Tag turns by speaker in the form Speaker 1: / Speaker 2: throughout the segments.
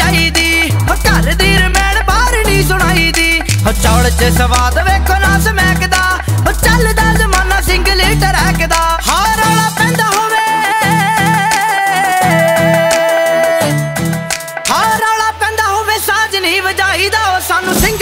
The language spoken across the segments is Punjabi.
Speaker 1: ਚਾਹੀਦੀ। ਘਰ ਦੀ ਰਮੈਣ ਬਾਹਰ ਨਹੀਂ ਸੁਣਾਈ ਦੀ 'ਚ ਸਵਾਦ ਵੇਖੋ ਨਾ ਸਮੈਕਦਾ ਹੋ ਚੱਲਦਾ ਜ਼ਮਾਨਾ ਸਿੰਗਲ ਟਰੈਕ ਦਾ। ਹਾਰ ਰੌਲਾ ਪੈਂਦਾ ਹੋਵੇ। ਹਾਰ ਰੌਲਾ ਪੈਂਦਾ ਹੋਵੇ, ਸਾਜ ਨਹੀਂ ਵਜਾਈਦਾ। ਉਹ ਸਾਨੂੰ ਸਿੰਘ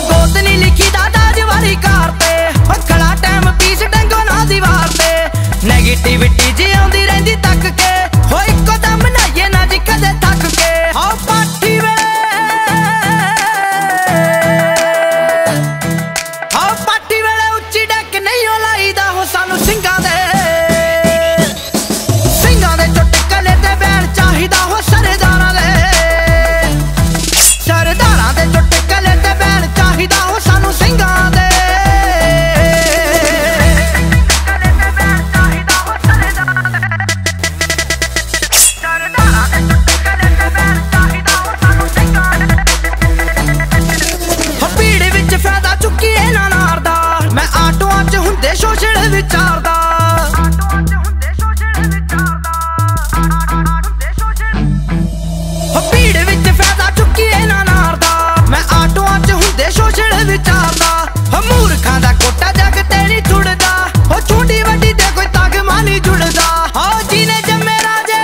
Speaker 1: ਗੋਤ ਨਹੀਂ ਲਿਖੀ ਦਾਦਾ ਜਵਾਰੀ ਕਾਰ ਤੇ। ਓ ਕਲਾ ਟਾਈਮ ਪੀਸ ਡੰਗੋ ਨਾ ਦੀਵਾਰ ਤੇ। ਨੈਗੇਟਿਵਿਟੀ ਜੀ ਆਉਂਦੀ ਰਹਿੰਦੀ ਤੱਕ ਕੇ। ਵਿਚਾਰਦਾ। ਜੁੜਦਾ। ਹੋ ਛੋਟੀ ਵੱਡੀ ਤੇ ਕੋਈ ਤਾਗ ਮਾਨੀ ਜੁੜਦਾ। ਹੋ ਜੀਨੇ ਜੰਮੇ ਰਾਜੇ।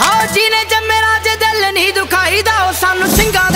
Speaker 1: ਹੋ ਜੀਨੇ ਜੰਮੇ ਰਾਜੇ, ਦਿਲ ਨਹੀਂ ਦੁਖਾਈਦਾ। ਉਹ ਸਾਨੂੰ ਸਿੰਘਾਂ